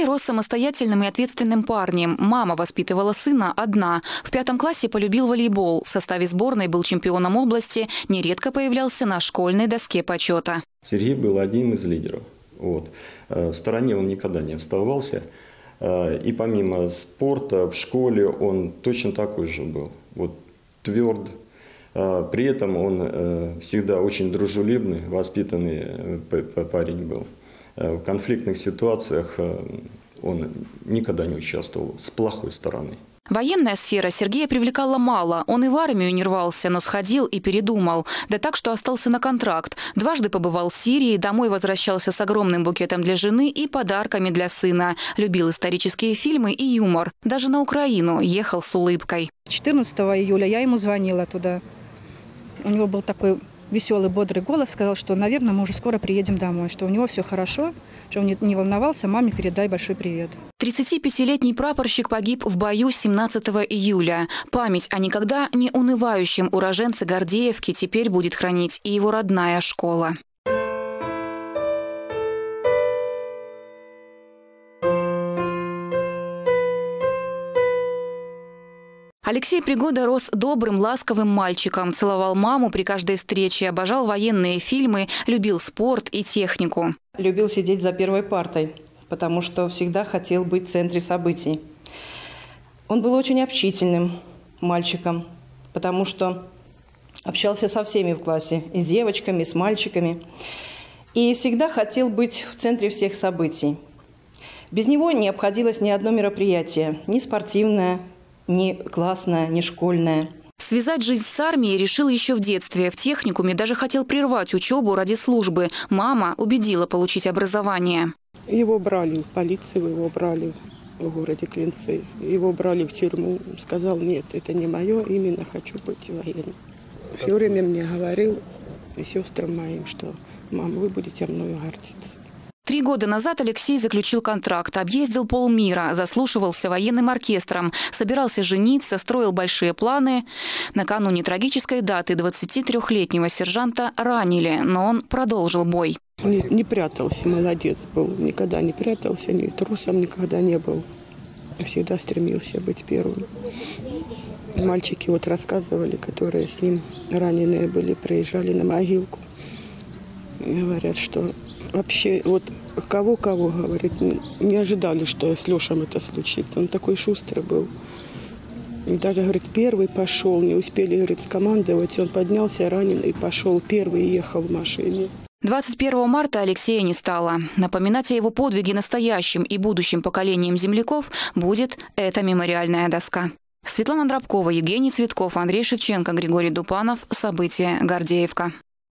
рос самостоятельным и ответственным парнем. Мама воспитывала сына одна. В пятом классе полюбил волейбол. В составе сборной был чемпионом области. Нередко появлялся на школьной доске почета. Сергей был одним из лидеров. Вот. Э, в стороне он никогда не оставался. Э, и помимо спорта в школе он точно такой же был. Вот тверд. Э, при этом он всегда очень дружелюбный, воспитанный парень был. В конфликтных ситуациях он никогда не участвовал с плохой стороны. Военная сфера Сергея привлекала мало. Он и в армию не рвался, но сходил и передумал. Да так, что остался на контракт. Дважды побывал в Сирии, домой возвращался с огромным букетом для жены и подарками для сына. Любил исторические фильмы и юмор. Даже на Украину ехал с улыбкой. 14 июля я ему звонила туда. У него был такой веселый, бодрый голос, сказал, что, наверное, мы уже скоро приедем домой, что у него все хорошо, что он не волновался, маме передай большой привет. 35-летний прапорщик погиб в бою 17 июля. Память о никогда не унывающем уроженце Гордеевки теперь будет хранить и его родная школа. Алексей Пригода рос добрым, ласковым мальчиком, целовал маму при каждой встрече, обожал военные фильмы, любил спорт и технику. Любил сидеть за первой партой, потому что всегда хотел быть в центре событий. Он был очень общительным мальчиком, потому что общался со всеми в классе, и с девочками, и с мальчиками. И всегда хотел быть в центре всех событий. Без него не обходилось ни одно мероприятие, ни спортивное, ни классная, ни школьная. Связать жизнь с армией решил еще в детстве. В техникуме даже хотел прервать учебу ради службы. Мама убедила получить образование. Его брали в полицию, его брали в городе Клинцы. Его брали в тюрьму. Сказал, нет, это не мое, именно хочу быть военным. Все время мне говорил и сестрам моим, что мама, вы будете мною гордиться. Три года назад Алексей заключил контракт, объездил полмира, заслушивался военным оркестром, собирался жениться, строил большие планы. Накануне трагической даты 23-летнего сержанта ранили, но он продолжил бой. Не, не прятался, молодец был. Никогда не прятался, ни трусом никогда не был. Всегда стремился быть первым. Мальчики вот рассказывали, которые с ним раненые были, приезжали на могилку. Говорят, что вообще вот кого-кого, говорит, не ожидали, что с Лешем это случится. Он такой шустрый был. И даже, говорит, первый пошел, не успели, говорит, скомандовать. Он поднялся ранен и пошел. Первый ехал в машине. 21 марта Алексея не стало. Напоминать о его подвиге настоящим и будущим поколениям земляков будет эта мемориальная доска. Светлана Дробкова, Евгений Цветков, Андрей Шевченко, Григорий Дупанов. События. Гордеевка.